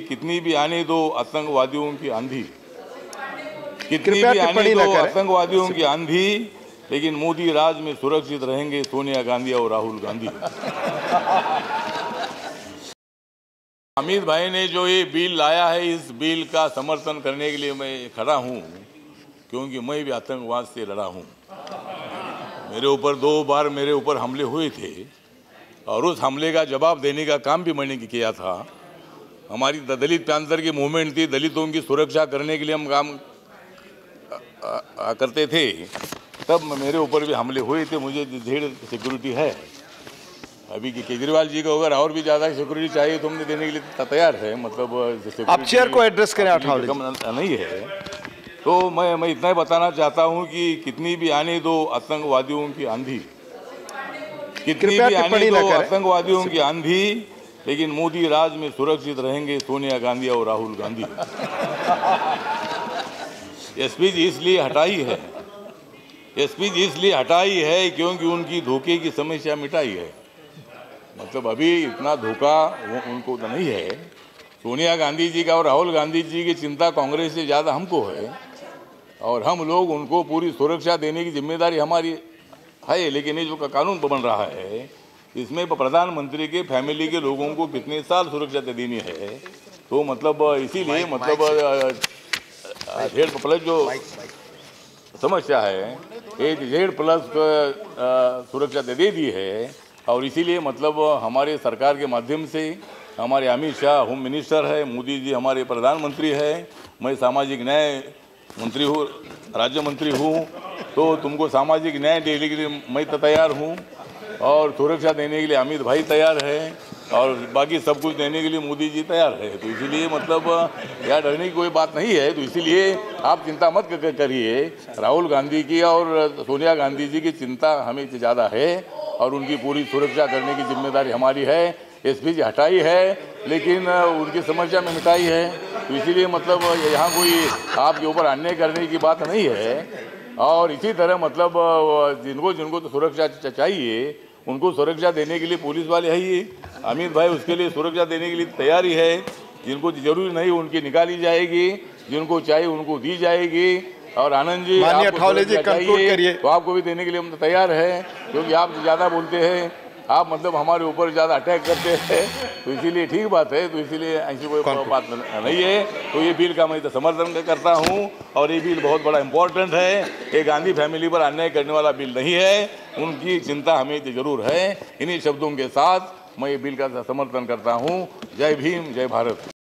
कितनी भी आने दो आतंकवादियों की आंधी। कितनी भी आने दो आतंकवादियों की आंधी लेकिन मोदी राज में सुरक्षित रहेंगे सोनिया गांधी और राहुल गांधी। अमित भाई ने जो ये बिल लाया है इस बिल का समर्थन करने के लिए मैं खड़ा हूँ क्योंकि मैं भी आतंकवाद से लड़ा हूँ। मेरे ऊपर दो बार मेरे ऊपर हमले हुए थे और उस हमले का जवाब देने का काम भी मैंने किया था। हमारी दलित पैंथर की मूवमेंट थी दलितों की सुरक्षा करने के लिए हम काम करते थे। तब मेरे ऊपर भी हमले हुए थे मुझे ढेर सिक्योरिटी है। अभी केजरीवाल जी को अगर और भी ज़्यादा सिक्योरिटी चाहिए तो हमने देने के लिए तैयार है। मतलब आप चेयर को एड्रेस करें नहीं है। तो मैं मैं इतना ही बताना चाहता हूँ कि कितनी भी आने दो आतंकवादियों की आंधी कितनी भी आने दो आतंकवादियों की आंधी लेकिन मोदी राज में सुरक्षित रहेंगे सोनिया गांधी और राहुल गांधी। एसपी जी इसलिए हटाई है एसपी जी इसलिए हटाई है क्योंकि उनकी धोखे की समस्या मिटाई है। मतलब अभी इतना धोखा उनको तो नहीं है। सोनिया गांधी जी का और राहुल गांधी जी की चिंता कांग्रेस से ज़्यादा हमको है और हम लोग उनको पूरी सुरक्षा देने की ज़िम्मेदारी हमारी है, लेकिन ये जो कानून बन रहा है इसमें प्रधानमंत्री के फैमिली के लोगों को कितने साल सुरक्षा देनी है? तो मतलब इसीलिए मतलब डेढ़ प्लस जो समस्या है ये डेढ़ प्लस सुरक्षा दे दे दी है। और इसीलिए मतलब हमारे सरकार के माध्यम से हमारे अमित शाह होम मिनिस्टर है मोदी जी हमारे प्रधानमंत्री है मैं सामाजिक न्याय मंत्री हूँ राज्य मंत्री हूँ। तो तुमको सामाजिक न्याय देने के लिए मैं तो तैयार हूँ। और सुरक्षा देने के लिए अमित भाई तैयार है और बाकी सब कुछ देने के लिए मोदी जी तैयार है। तो इसीलिए मतलब यहाँ डरने की कोई बात नहीं है। तो इसीलिए आप चिंता मत करिए। राहुल गांधी की और सोनिया गांधी जी की चिंता हमें ज़्यादा है और उनकी पूरी सुरक्षा करने की ज़िम्मेदारी हमारी है। एसपी जी हटाई है, लेकिन उनकी समस्या में मिटाई है। तो इसीलिए मतलब यहाँ कोई आपके ऊपर अन्याय करने की बात नहीं है। और इसी तरह मतलब जिनको जिनको तो सुरक्षा चाहिए उनको सुरक्षा देने के लिए पुलिस वाले है ही अमित भाई उसके लिए सुरक्षा देने के लिए तैयारी है। जिनको ज़रूरी नहीं उनकी निकाली जाएगी जिनको चाहिए उनको दी जाएगी। और आनंद जी आपको जी, चाहिए, तो आपको भी देने के लिए हम तो तैयार है क्योंकि आप ज़्यादा बोलते हैं। आप मतलब हमारे ऊपर ज़्यादा अटैक करते हैं तो इसीलिए ठीक बात है तो इसीलिए ऐसी कोई बात नहीं है। तो ये बिल का मैं तो समर्थन करता हूँ और ये बिल बहुत बड़ा इम्पोर्टेंट है। ये गांधी फैमिली पर अन्याय करने वाला बिल नहीं है। उनकी चिंता हमें तो ज़रूर है। इन्हीं शब्दों के साथ मैं ये बिल का समर्थन करता हूँ। जय भीम जय भारत।